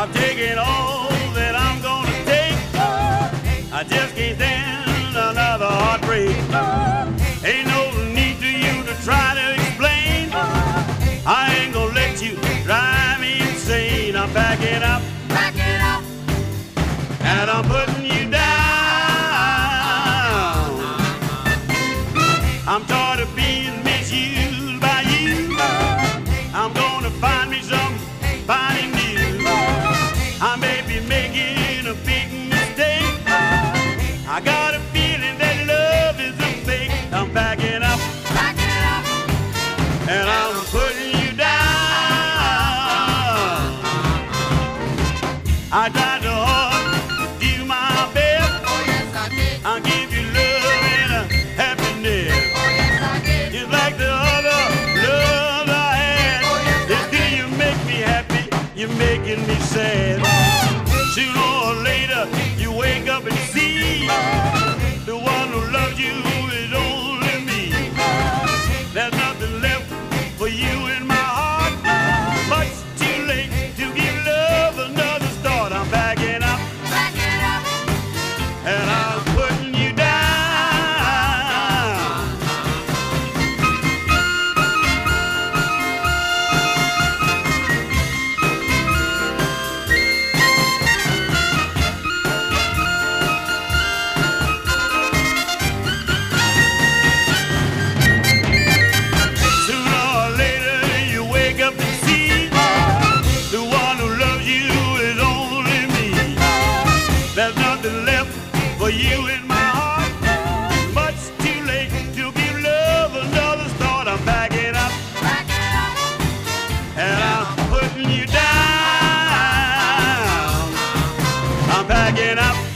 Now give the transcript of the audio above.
I'm taking all that I'm gonna take. I just can't stand another heartbreak. Ain't no need to you to try to explain. I ain't gonna let you drive me insane. I'm backing up, backing up, and I'm putting you down. I'm tired of being. I tried to hard do my best. Oh yes, I did. I give you love and happiness. Oh yes, I did. It's like the other love I had. Oh yes, this I did. you make me happy, you're making me sad. Sooner or later, you wake up and see the one who loves you is only me. There's nothing left for you. you in my heart. Much too late to give love another start. I'm up, and I'm putting you down. I'm backing up.